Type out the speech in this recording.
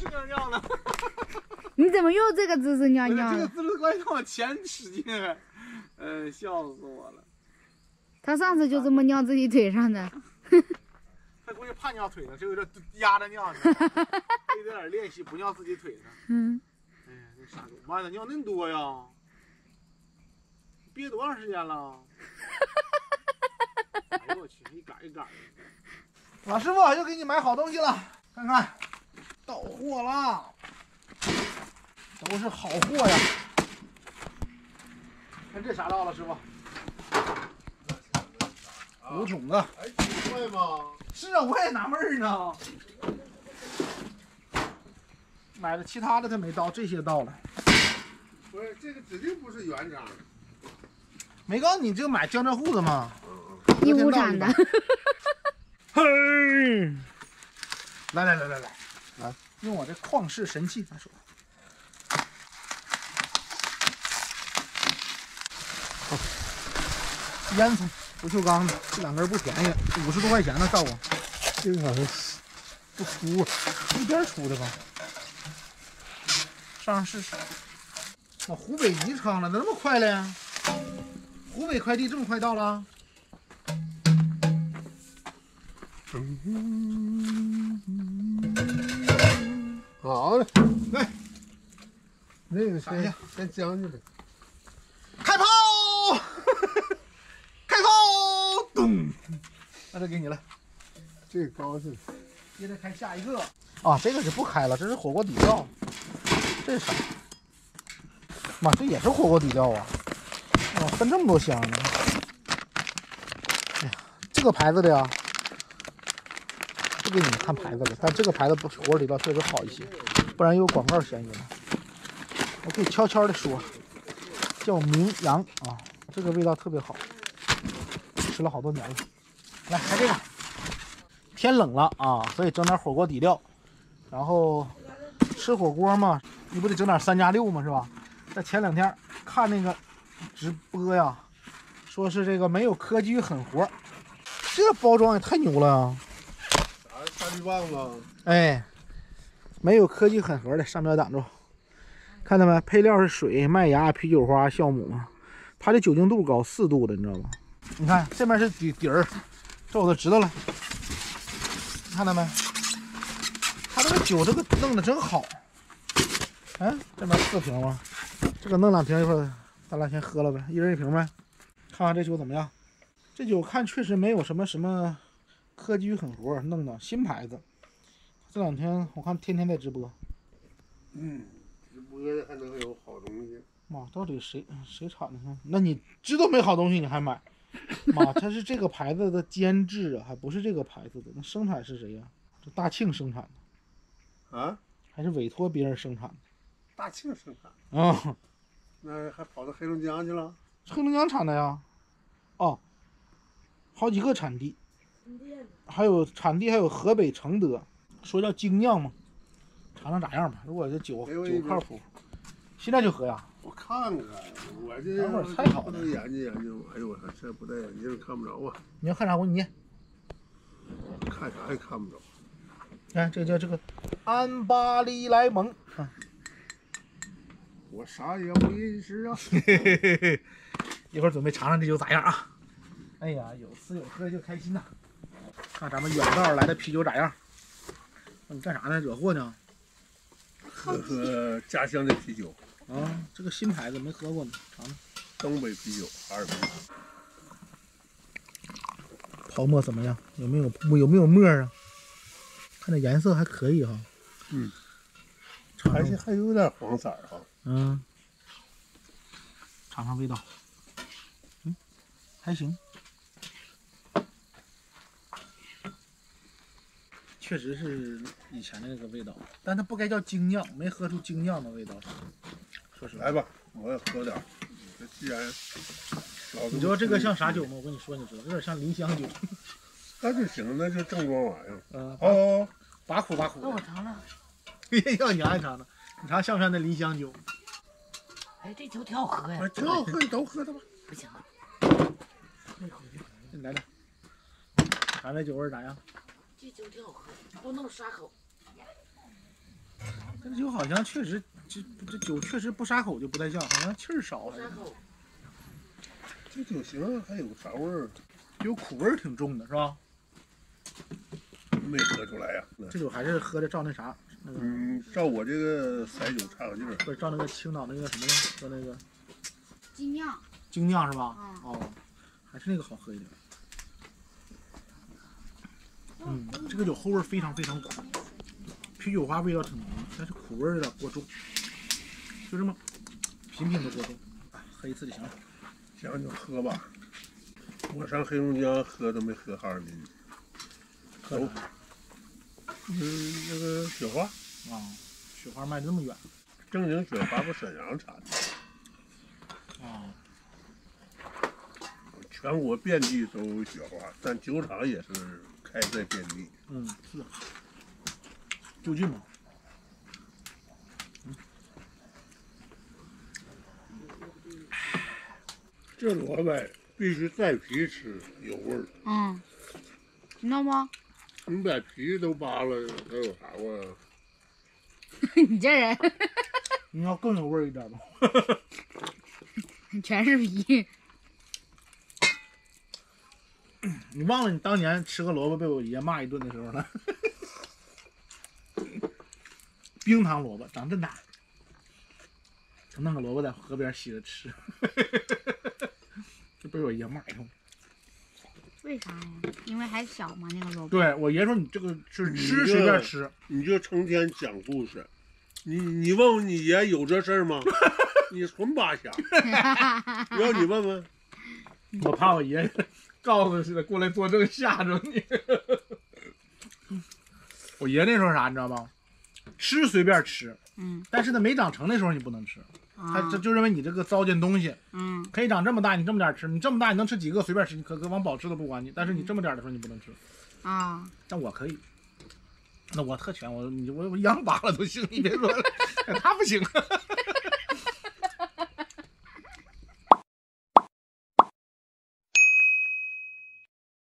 使劲尿呢。你怎么又这个姿势尿尿？这个姿势关键往前使劲，呃，笑死我了。他上次就这么尿自己腿上的。他估计怕尿腿上，就有点压着尿呢。得点练习，不尿自己腿上。嗯。哎呀，这傻狗，妈的，尿那么多呀！憋多长时间了？哎呦我去，一杆一杆的。老师傅又给你买好东西了，看看，到货了，都是好货呀。看这啥到了，师傅？五桶子。哎，挺快吗？是啊，我也纳闷呢。买了其他的他没到，这些到了。不是，这个指定不是原装。没告诉你就买江浙沪的吗？义乌产的。嘿，来来来来来，来用我这旷世神器，来说。烟囱，不锈钢的，这两根不便宜，五十多块钱呢，照我。这个好像不粗，一边粗的吧。上上试试。我湖北宜昌了，咋那么快了？湖北快递这么快到了？好嘞，来，那个闪一下先先将就呗。开炮！开炮！咚！那就给你了，这个高兴。接着开下一个。啊，这个是不开了，这是火锅底料。这是啥？妈，这也是火锅底料啊！哦，分这么多箱呢。哎呀，这个牌子的呀，不给你们看牌子了，但这个牌子不火锅里边确实好一些，不然有广告嫌疑了。我可以悄悄的说，叫名扬啊，这个味道特别好，吃了好多年了。来，看这个。天冷了啊，所以整点火锅底料。然后吃火锅嘛，你不得整点三加六嘛？是吧？在前两天看那个直播呀，说是这个没有科技与狠活，这包装也太牛了呀！啥大绿棒子？哎，没有科技狠活的，上面挡住，看到没？配料是水、麦芽、啤酒花、酵母，它的酒精度高，四度的，你知道吧？你看这面是底底儿，这我都知道了。看到没？他这个酒这个弄的真好。哎，这边四瓶吗？这个弄两瓶，一会儿咱俩先喝了呗，一人一瓶呗。看看这酒怎么样？这酒看确实没有什么什么科技与狠活，弄的新牌子。这两天我看天天在直播。嗯，直播还能有好东西？妈，到底谁谁产的呢？那你知道没好东西你还买？妈，它是这个牌子的监制啊，还不是这个牌子的。那生产是谁呀、这大庆生产的，啊？还是委托别人生产的大庆生产，的？啊、那还跑到黑龙江去了？黑龙江产的呀。哦，好几个产地，还有产地还有河北承德，说叫精酿嘛，尝尝咋样吧。如果这酒酒靠谱，现在就喝呀。我看看，我这等会儿菜好不能研究研究。哎呦我操，这不戴眼镜看不着啊！你要看啥？我给你念。看啥也看不着。看这叫这个安巴利莱蒙啊。我啥也不认识啊！一会儿准备尝尝这酒咋样啊？哎呀，有吃有喝就开心呐！看咱们远道来的啤酒咋样？你干啥呢？惹祸呢？喝喝家乡的啤酒，啊，这个新牌子没喝过呢，尝尝。东北啤酒，哈尔滨。泡沫怎么样？有没有有没有沫啊？看这颜色还可以哈。嗯，还是还有点黄色儿哈。嗯，尝尝味道。嗯，还行。确实是以前的那个味道，但它不该叫精酿，没喝出精酿的味道。说实话，来吧，我也喝点既然老你知道这个像啥酒吗？我跟你说，你知道，有点像林香酒。那就行，那就正装玩意儿。嗯，哦，把苦把苦那我。尝尝。要你爱尝尝，你尝像不像那林香酒？哎，这酒挺好喝呀哎，挺好喝，你都喝它吧。不行，你来点，尝这酒味咋样？这酒挺好喝，不那么杀口。这酒好像确实，这这酒确实不杀口就不太像，好像气儿少还是这酒型还有啥味儿？有苦味儿挺重的是吧？没喝出来呀、这酒还是喝的照那啥，那个嗯，照我这个色酒差个劲儿。不是照那个青岛那个什么呢？说那个精酿，精酿是吧？嗯哦，还是那个好喝一点。嗯，这个酒后味非常非常苦，啤酒花味道挺浓，但是苦味有点过重，就这么品品的过重。喝一次就行了。行，就喝吧。我上黑龙江喝都没喝哈尔滨。喝嗯，那个雪花，啊？雪花卖这么远正经雪花不沈阳产的，啊？全国遍地都有雪花，但酒厂也是开在遍地。嗯，是，就近嘛。这萝卜必须带皮吃，有味儿。嗯，知道吗？你把皮都扒了，还有啥味儿啊？你这人 你要更有味儿一点吧？全是皮。你忘了你当年吃个萝卜被我爷骂一顿的时候了？冰糖萝卜长这么大，弄个萝卜在河边洗着吃，就被我爷骂一通。为啥呀？因为还小嘛，那个萝卜。对我爷说你这个是吃随便吃，你就成天讲故事，你你问问你爷有这事儿吗？你纯扒瞎。要你问问，我怕我爷告诉似的过来作证吓着你。我爷那时候啥你知道吗？吃随便吃，嗯但是呢没长成的时候你不能吃，他啊这就认为你这个糟践东西。嗯可以长这么大，你这么点吃，你这么大你能吃几个随便吃，你可可往饱吃都不管你。但是你这么点的时候你不能吃，啊，但我可以。那我特权，我你我我一样拔了都行，你别说了，他不行。